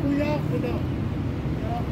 Kumaku ya kuda. Ya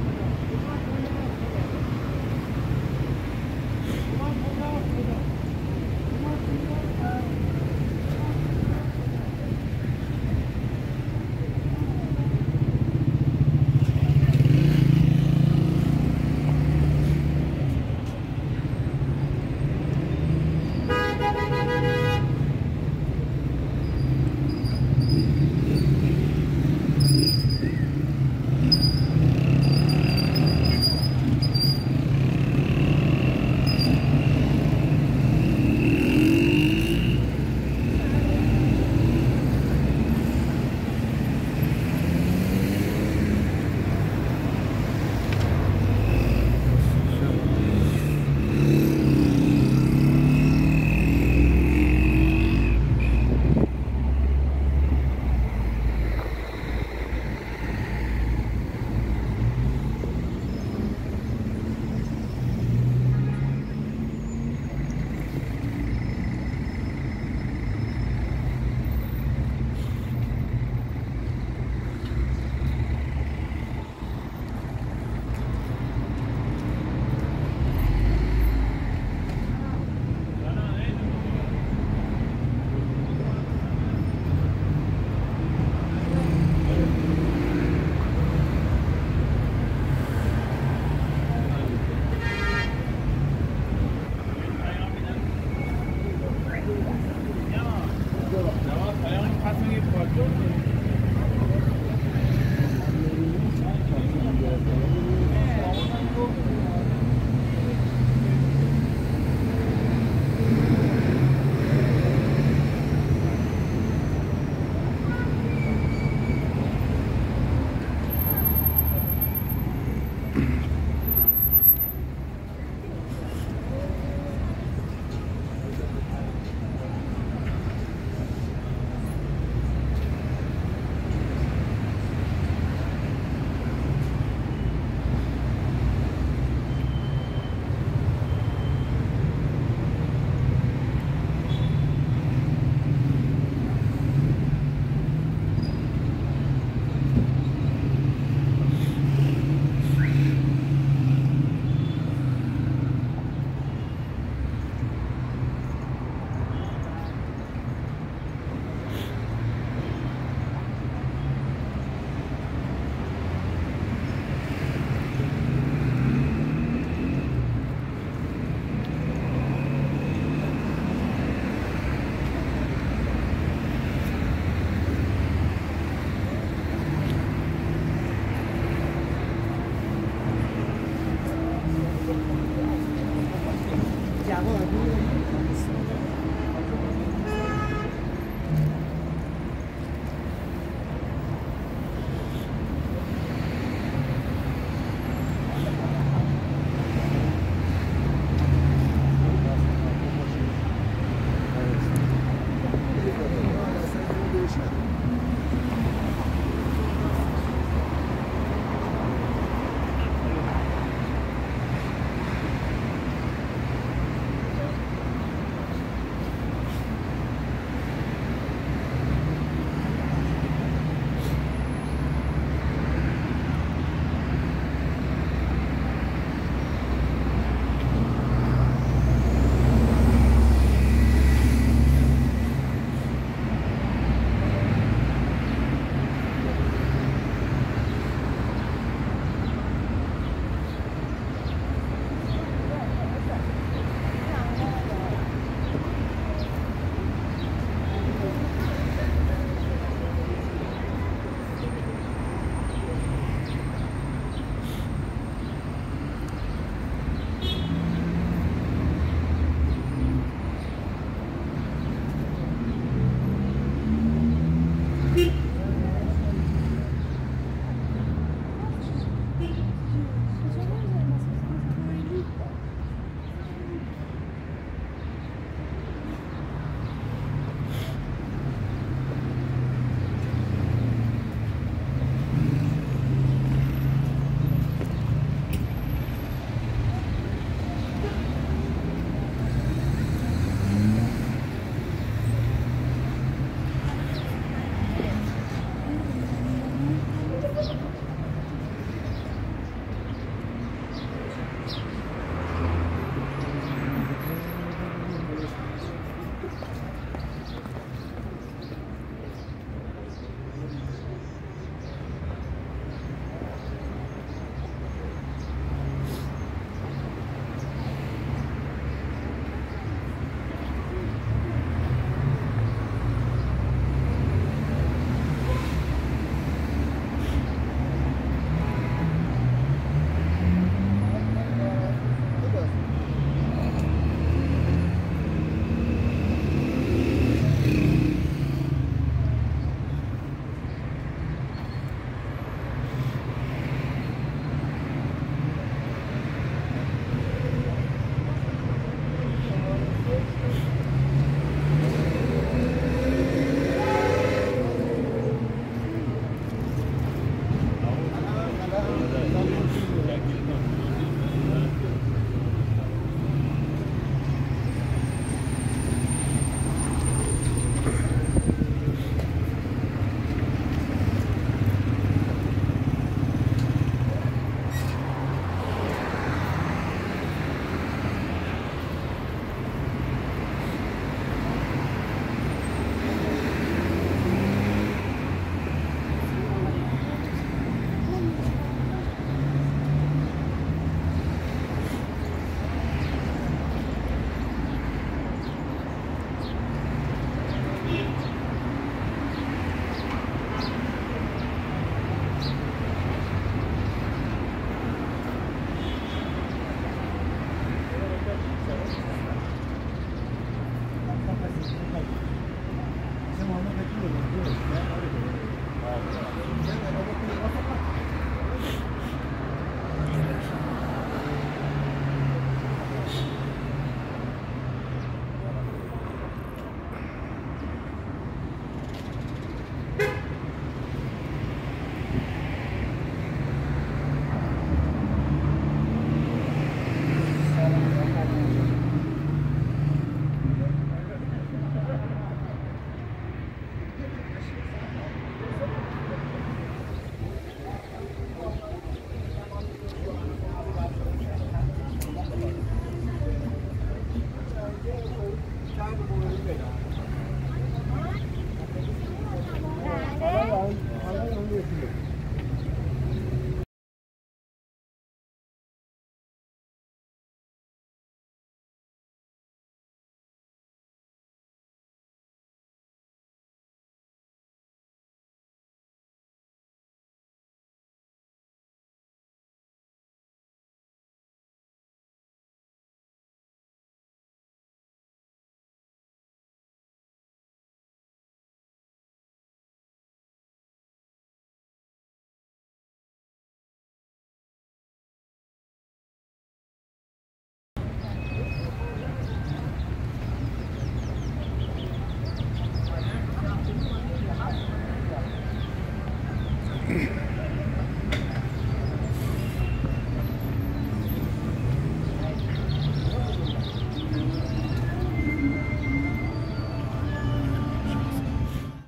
Yeah.